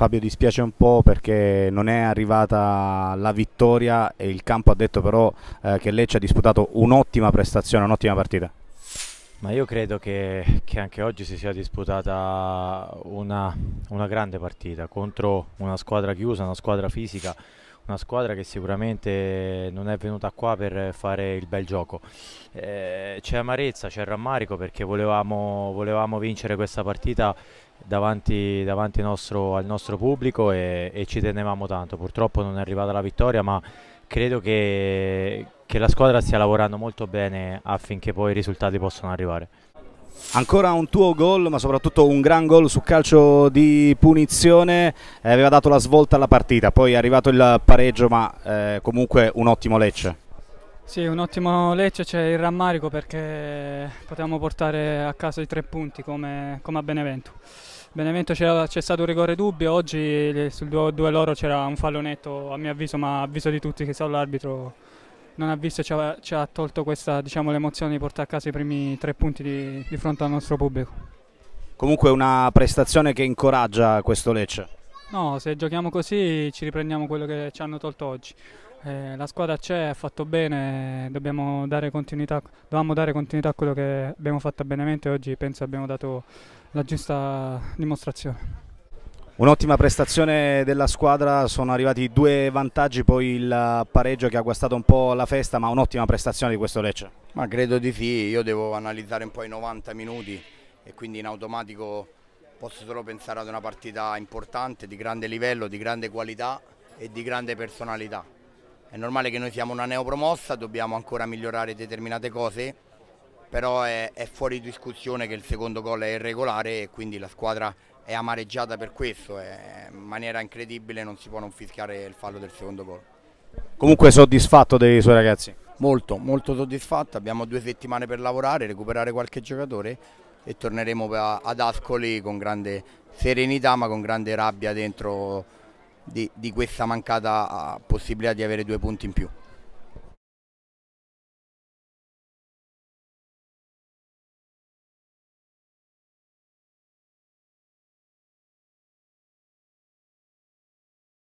Fabio dispiace un po' perché non è arrivata la vittoria e il campo ha detto però eh, che Lecce ha disputato un'ottima prestazione, un'ottima partita. Ma io credo che, che, anche oggi si sia disputata una, una, grande partita contro una squadra chiusa, una squadra fisica, una squadra che sicuramente non è venuta qua per fare il bel gioco. Eh, c'è amarezza, c'è rammarico perché volevamo, volevamo vincere questa partita davanti, davanti nostro, al nostro pubblico e, e, ci tenevamo tanto. Purtroppo non è arrivata la vittoria, ma credo che, che la squadra stia lavorando molto bene affinché poi i risultati possano arrivare. Ancora un tuo gol, ma soprattutto un gran gol su calcio di punizione, eh, aveva dato la svolta alla partita, poi è arrivato il pareggio, ma eh, comunque un ottimo Lecce. Sì, un ottimo Lecce, c'è il rammarico perché potevamo portare a casa i tre punti come, come a Benevento. Benevento c'è stato un rigore dubbio, oggi sul 2 loro c'era un fallo netto a mio avviso, ma avviso di tutti che solo l'arbitro non ha visto e ci ha, ci ha tolto questa diciamo, l'emozione di portare a casa i primi tre punti di, di fronte al nostro pubblico. Comunque una prestazione che incoraggia questo Lecce. No, se giochiamo così ci riprendiamo quello che ci hanno tolto oggi. Eh, la squadra c'è, ha fatto bene, dobbiamo dare continuità, dovevamo dare continuità a quello che abbiamo fatto a Benevento e oggi penso abbiamo dato la giusta dimostrazione. Un'ottima prestazione della squadra, sono arrivati due vantaggi, poi il pareggio che ha guastato un po' la festa, ma un'ottima prestazione di questo Lecce. Ma credo di sì, io devo analizzare un po' i 90 minuti e quindi in automatico posso solo pensare ad una partita importante, di grande livello, di grande qualità e di grande personalità. È normale che noi siamo una neopromossa, dobbiamo ancora migliorare determinate cose, però è, è fuori discussione che il secondo gol è irregolare e quindi la squadra è amareggiata per questo, è, in maniera incredibile non si può non fischiare il fallo del secondo gol. Comunque soddisfatto dei suoi ragazzi? Molto, molto soddisfatto, abbiamo due settimane per lavorare, recuperare qualche giocatore e torneremo ad Ascoli con grande serenità ma con grande rabbia dentro di, di questa mancata possibilità di avere due punti in più.